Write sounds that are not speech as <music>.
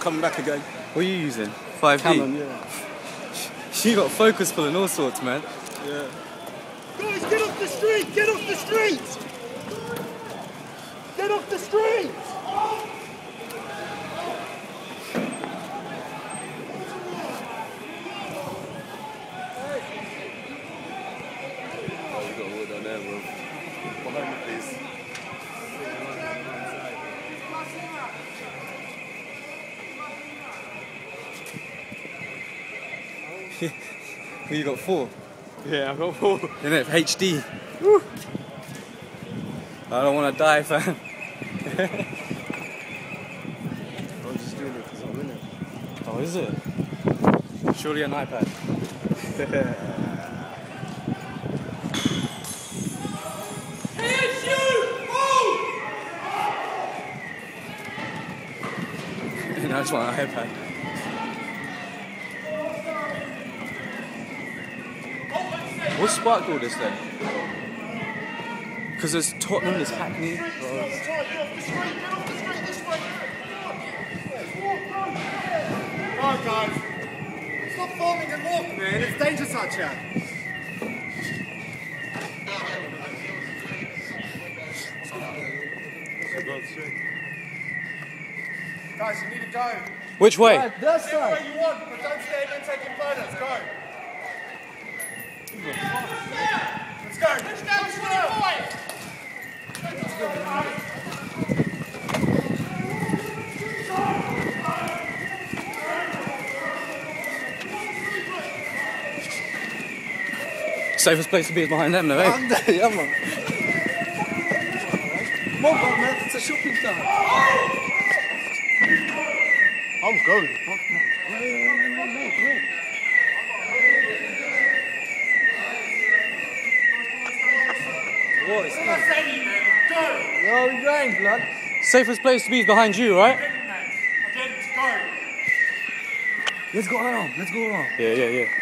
Coming back again. What are you using? 5D? Canon, yeah. <laughs> you got focus pulling and all sorts, man. Yeah. Guys, get off the street! Get off the street! Get off the street! <laughs> Well, you got four. Yeah, I've got four. Innit? HD. I don't want to die, fam. <laughs> I'm just doing it because I'm in it. Oh, is it? Surely an iPad. <laughs> That's my iPad. What sparked all this then? Because there's Tottenham, there's Hackney. Get off the street! Get off the street! This way! Right, guys. Stop foaming and walk, man. It's dangerous out here. Guys, you need to go. Which way? This Anywhere you want, but don't stand there taking photos. Go. Safest place to be is behind them, though, eh? yeah, man. Come on, man. It's a shopping time. I'm going. Wait, wait, wait, wait, wait, What is I say to you, man, go. Where are we going, blood? Safest place to be is behind you, right? Again, man. Again, go. Let's go around. Let's go around. Yeah, yeah, yeah.